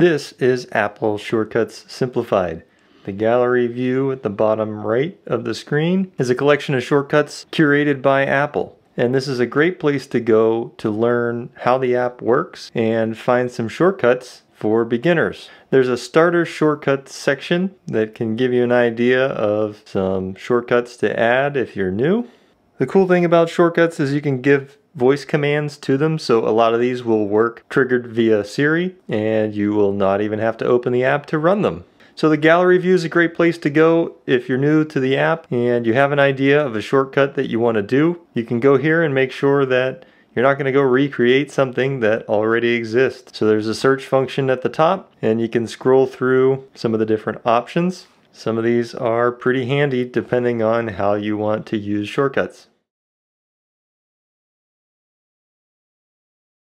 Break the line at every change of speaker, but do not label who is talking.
This is Apple Shortcuts Simplified. The gallery view at the bottom right of the screen is a collection of shortcuts curated by Apple. And this is a great place to go to learn how the app works and find some shortcuts for beginners. There's a starter shortcuts section that can give you an idea of some shortcuts to add if you're new. The cool thing about shortcuts is you can give voice commands to them. So a lot of these will work triggered via Siri and you will not even have to open the app to run them. So the gallery view is a great place to go if you're new to the app and you have an idea of a shortcut that you want to do. You can go here and make sure that you're not going to go recreate something that already exists. So there's a search function at the top and you can scroll through some of the different options. Some of these are pretty handy depending on how you want to use shortcuts.